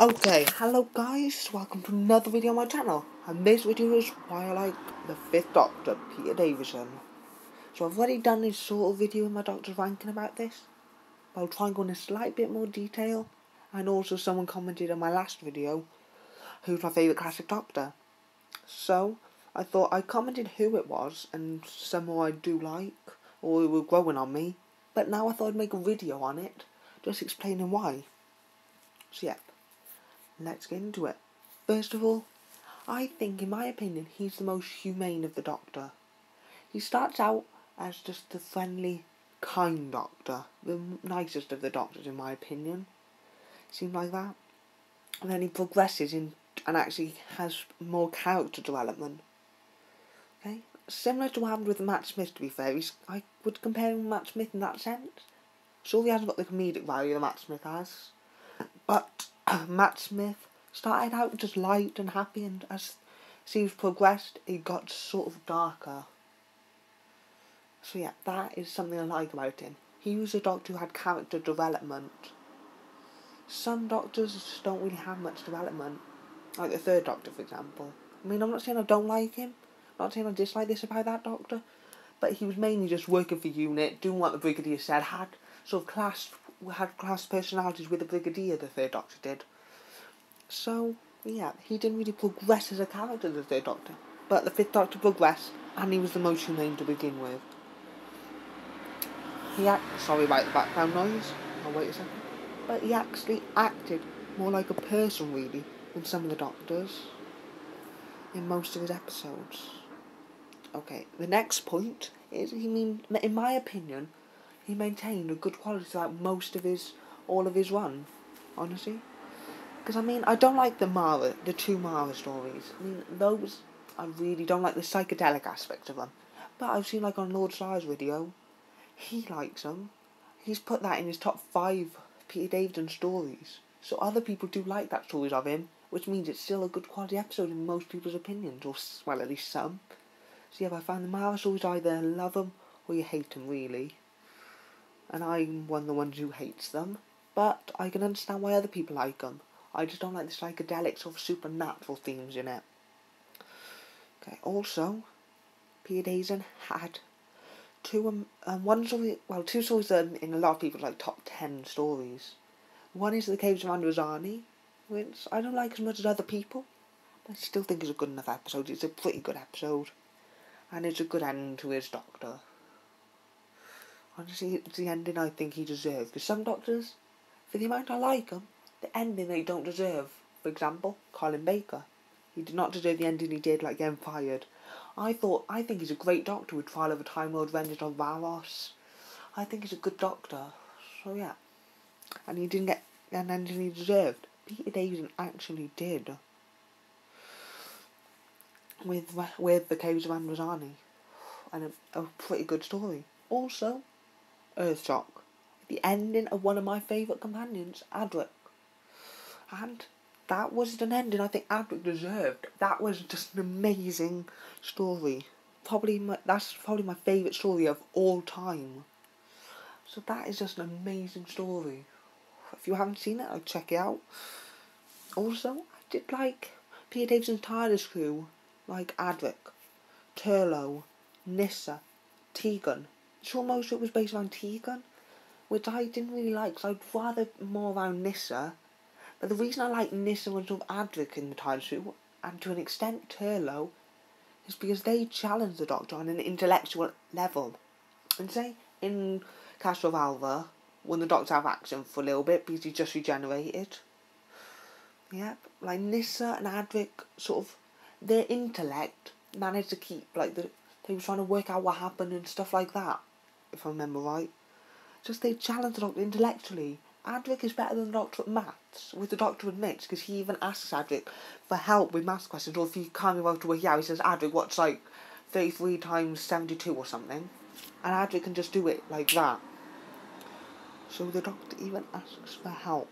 Okay, hello guys, welcome to another video on my channel. And this video is why I like the Fifth Doctor, Peter Davison. So I've already done a sort of video in my Doctor's ranking about this. But I'll try and go in a slight bit more detail. And also someone commented on my last video, who's my favourite classic Doctor. So, I thought I commented who it was, and some more I do like, or who were growing on me. But now I thought I'd make a video on it, just explaining why. So yeah, let's get into it. First of all, I think, in my opinion, he's the most humane of the Doctor. He starts out as just the friendly, kind Doctor, the nicest of the Doctors, in my opinion. Seems like that. And then he progresses in and actually has more character development. Okay, similar to what happened with Matt Smith. To be fair, he's, I would compare him Matt Smith in that sense. Sure, he hasn't got the comedic value that Matt Smith has, but Matt Smith started out just light and happy, and as series progressed, it got sort of darker. So yeah, that is something I like about him. He was a doctor who had character development. Some doctors just don't really have much development, like the third Doctor, for example. I mean, I'm not saying I don't like him. I'm not saying I dislike this about that Doctor, but he was mainly just working for UNIT, doing what the Brigadier said. Had sort of class had class personalities with the Brigadier. The third Doctor did. So yeah, he didn't really progress as a character. The third Doctor, but the fifth Doctor progressed, and he was the most humane to begin with. He act sorry about the background noise. I'll wait a second. But he actually acted more like a person really than some of the doctors in most of his episodes. Okay, the next point is he mean in my opinion, he maintained a good quality throughout most of his all of his run, honestly. Because I mean, I don't like the Mara, the two Mara stories. I mean, those I really don't like the psychedelic aspect of them. But I've seen like on Lord Sly's video, he likes them. He's put that in his top five Peter Davison stories. So other people do like that stories of him, which means it's still a good quality episode in most people's opinions, or well, at least some. So yeah, I find the Mara stories either love them or you hate them, really. And I'm one of the ones who hates them, but I can understand why other people like them. I just don't like the psychedelic sort of supernatural themes in it. Okay, also, Peter Davison had two um, um one story well two stories that are in a lot of people's like top ten stories. One is the Caves of Androzani, which I don't like as much as other people, but I still think it's a good enough episode. It's a pretty good episode, and it's a good ending to his Doctor. Honestly, it's the ending I think he deserved. Because some Doctors, for the amount I like them, the ending they don't deserve. For example, Colin Baker. He did not deserve the ending he did, like getting fired. I thought, I think he's a great doctor with Trial of a Time Lord Vengeance on Varos. I think he's a good doctor. So yeah. And he didn't get an ending he deserved. Peter Davison actually did. With with the Caves of Androzani. And a, a pretty good story. Also, Earthshock. The ending of one of my favourite companions, Adric. And that was an ending I think Adric deserved. That was just an amazing story. Probably my, that's probably my favourite story of all time. So that is just an amazing story. If you haven't seen it, I'll check it out. Also, I did like Peter Davison's TARDIS crew, like Adric, Turlough, Nyssa, Tegan. Sure most of it was based around Tegan, which I didn't really like, so I'd rather more around Nyssa but the reason I like Nyssa and sort of Adric in the TARDIS suit, and to an extent Turlough, is because they challenge the Doctor on an intellectual level. And say, in Castrovalva, when the Doctor have action for a little bit because he just regenerated. Yep, like Nyssa and Adric, sort of, their intellect managed to keep, like, the, they were trying to work out what happened and stuff like that, if I remember right. Just they challenged the Doctor intellectually Adric is better than the Doctor at maths, which the Doctor admits, because he even asks Adric for help with maths questions, or if he can't be able to work out, he says, Adric, what's like 33 times 72 or something? And Adric can just do it like that. So the Doctor even asks for help.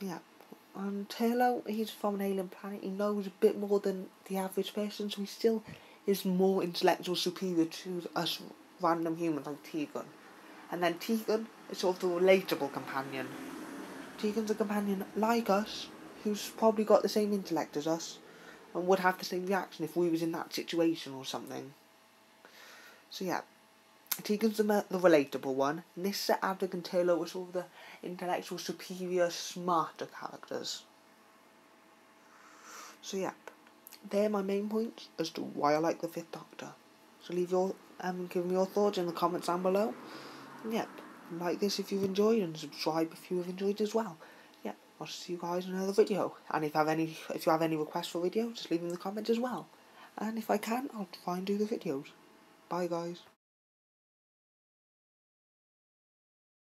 Yeah. And Turlough, he's from an alien planet, he knows a bit more than the average person, so he still is more intellectual superior to us random humans like Tegan. And then Tegan is sort of the relatable companion. Tegan's a companion like us, who's probably got the same intellect as us, and would have the same reaction if we was in that situation or something. So yeah, Tegan's the, the relatable one. Nyssa, Adric and Turlough were sort of the intellectual, superior, smarter characters. So yeah, they're my main points as to why I like the Fifth Doctor. So leave your um give me your thoughts in the comments down below. And yep, like this if you've enjoyed and subscribe if you have enjoyed as well. Yeah, I'll see you guys in another video. And if you have any if you have any requests for videos, just leave them in the comments as well. And if I can, I'll try and do the videos. Bye guys.